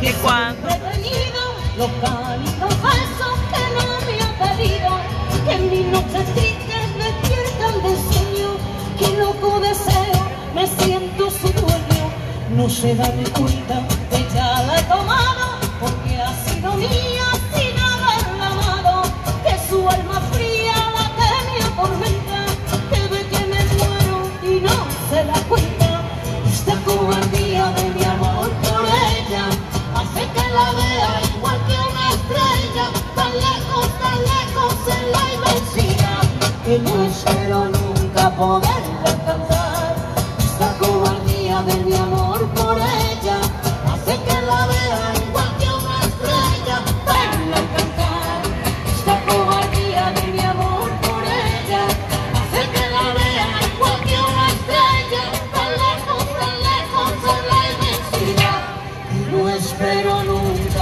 que cuando he venido, lo cálido falso que no me ha pedido, que en mi noche triste me despierta el sueño, que loco deseo, me siento su dueño, no se da mi cuenta, ella la he tomado, porque ha sido mía sin haberla amado, que su alma fría la que me atormenta, que ve que me muero y no se da cuenta, esta cobardía de mi amor. Que no espero nunca poderla alcanzar esta cobardía de mi amor por ella. Hace que la vea igual que una estrella. Verla alcanzar esta cobardía de mi amor por ella. Hace que la vea igual que una estrella. Tan lejos, tan lejos en la inmensidad. Que no espero nunca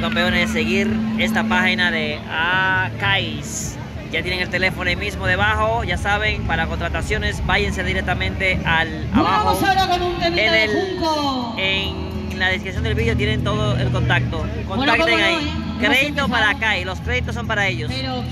campeones, seguir esta página de Acais. Ya tienen el teléfono ahí mismo debajo, ya saben, para contrataciones váyanse directamente al abajo. Vamos ahora con un temita En, de el, Junco. en la descripción del vídeo tienen todo el contacto. Contacten ahí. Crédito para. Acais, los créditos son para ellos. Pero